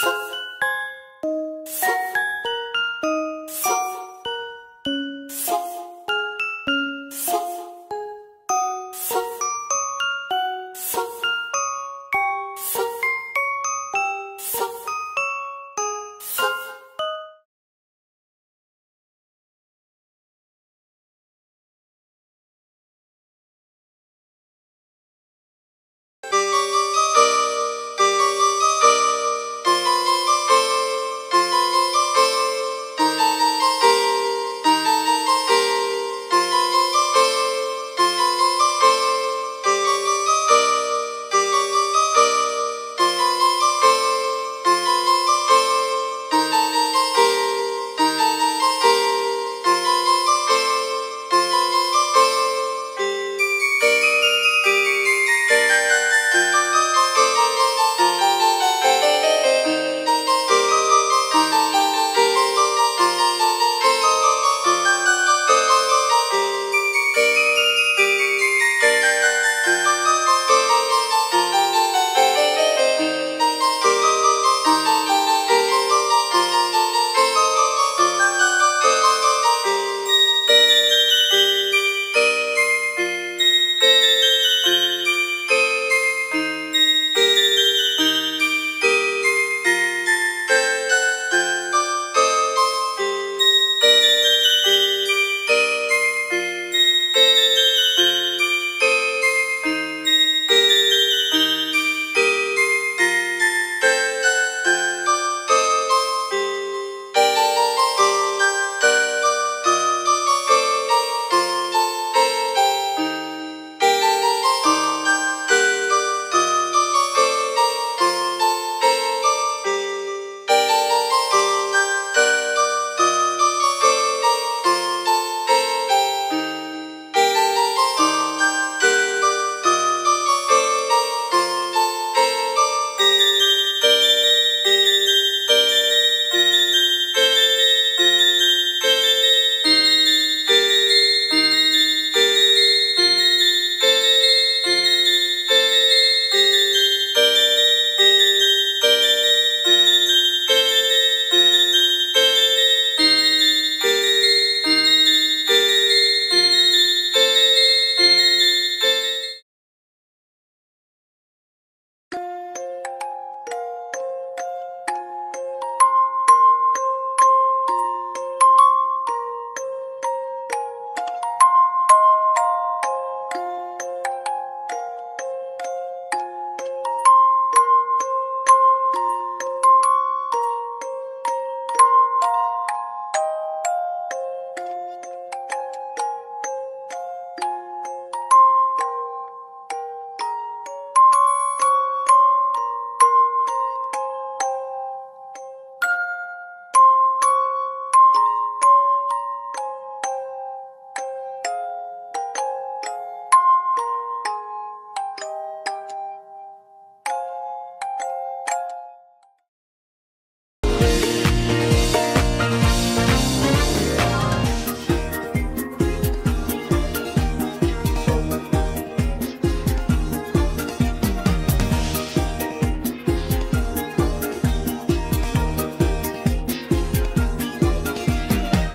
Bye.